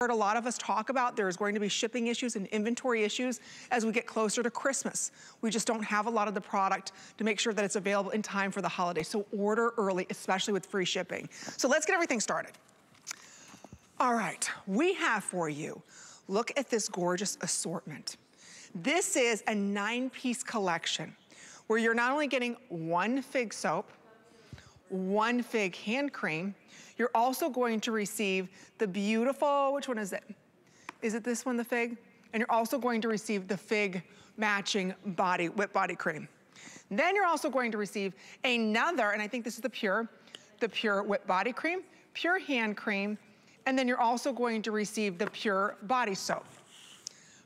heard a lot of us talk about there's going to be shipping issues and inventory issues as we get closer to Christmas. We just don't have a lot of the product to make sure that it's available in time for the holiday. So order early, especially with free shipping. So let's get everything started. All right, we have for you, look at this gorgeous assortment. This is a nine piece collection where you're not only getting one fig soap, one fig hand cream, you're also going to receive the beautiful, which one is it? Is it this one, the fig? And you're also going to receive the fig matching body, whip body cream. Then you're also going to receive another, and I think this is the Pure, the Pure Whip Body Cream, Pure Hand Cream, and then you're also going to receive the Pure Body Soap.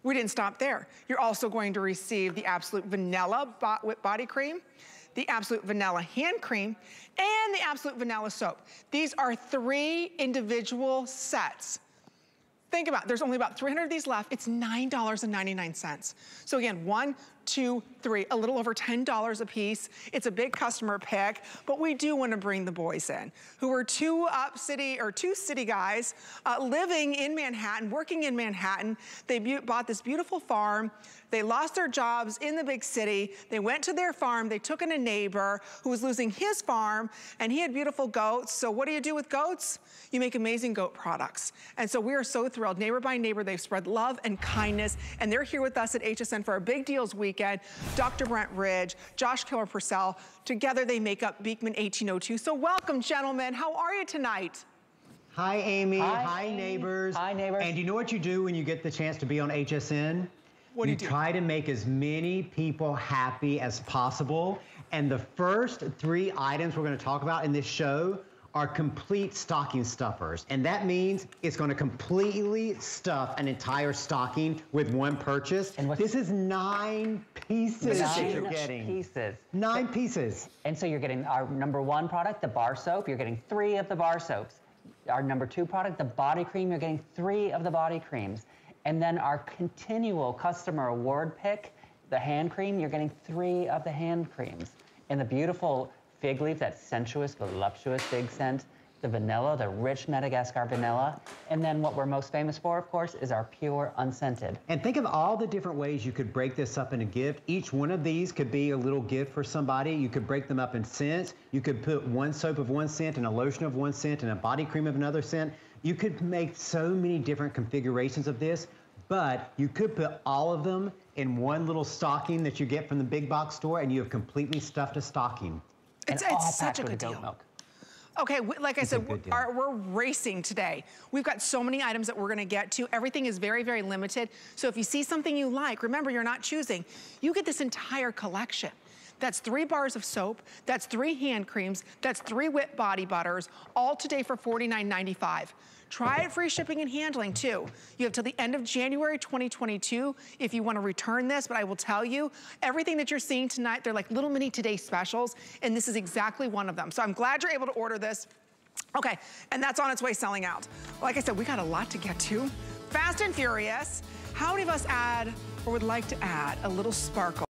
We didn't stop there. You're also going to receive the Absolute Vanilla Whip Body Cream, the Absolute Vanilla Hand Cream, and the Absolute Vanilla Soap. These are three individual sets. Think about it, there's only about 300 of these left. It's $9.99. So again, one, two, three, a little over $10 a piece. It's a big customer pick, but we do wanna bring the boys in, who are two up city, or two city guys uh, living in Manhattan, working in Manhattan. They bought this beautiful farm. They lost their jobs in the big city. They went to their farm. They took in a neighbor who was losing his farm, and he had beautiful goats. So what do you do with goats? You make amazing goat products. And so we are so thrilled. Neighbor by neighbor, they've spread love and kindness, and they're here with us at HSN for our Big Deals weekend. Dr. Brent Ridge, Josh Kilmer-Purcell, together they make up Beekman 1802. So welcome, gentlemen. How are you tonight? Hi, Amy. Hi, Hi neighbors. Hi, neighbors. And you know what you do when you get the chance to be on HSN? What do you, you do? try to make as many people happy as possible. And the first three items we're going to talk about in this show are complete stocking stuffers. And that means it's gonna completely stuff an entire stocking with one purchase. And this is nine pieces nine you're getting. pieces. Nine pieces. And so you're getting our number one product, the bar soap. You're getting three of the bar soaps. Our number two product, the body cream, you're getting three of the body creams. And then our continual customer award pick, the hand cream, you're getting three of the hand creams. And the beautiful fig leaf, that sensuous, voluptuous fig scent, the vanilla, the rich Madagascar vanilla, and then what we're most famous for, of course, is our pure unscented. And think of all the different ways you could break this up in a gift. Each one of these could be a little gift for somebody. You could break them up in scents. You could put one soap of one scent and a lotion of one scent and a body cream of another scent. You could make so many different configurations of this, but you could put all of them in one little stocking that you get from the big box store and you have completely stuffed a stocking. It's, it's such a good deal. Milk. Okay, like I it's said, we're, we're, racing today. We've got so many items that we're gonna get to. Everything is very, very limited. So if you see something you like, remember you're not choosing. You get this entire collection. That's three bars of soap, that's three hand creams, that's three whip body butters, all today for $49.95. Try it free shipping and handling too. You have till the end of January 2022 if you wanna return this, but I will tell you, everything that you're seeing tonight, they're like little mini today specials, and this is exactly one of them. So I'm glad you're able to order this. Okay, and that's on its way selling out. Like I said, we got a lot to get to. Fast and Furious. How many of us add or would like to add a little sparkle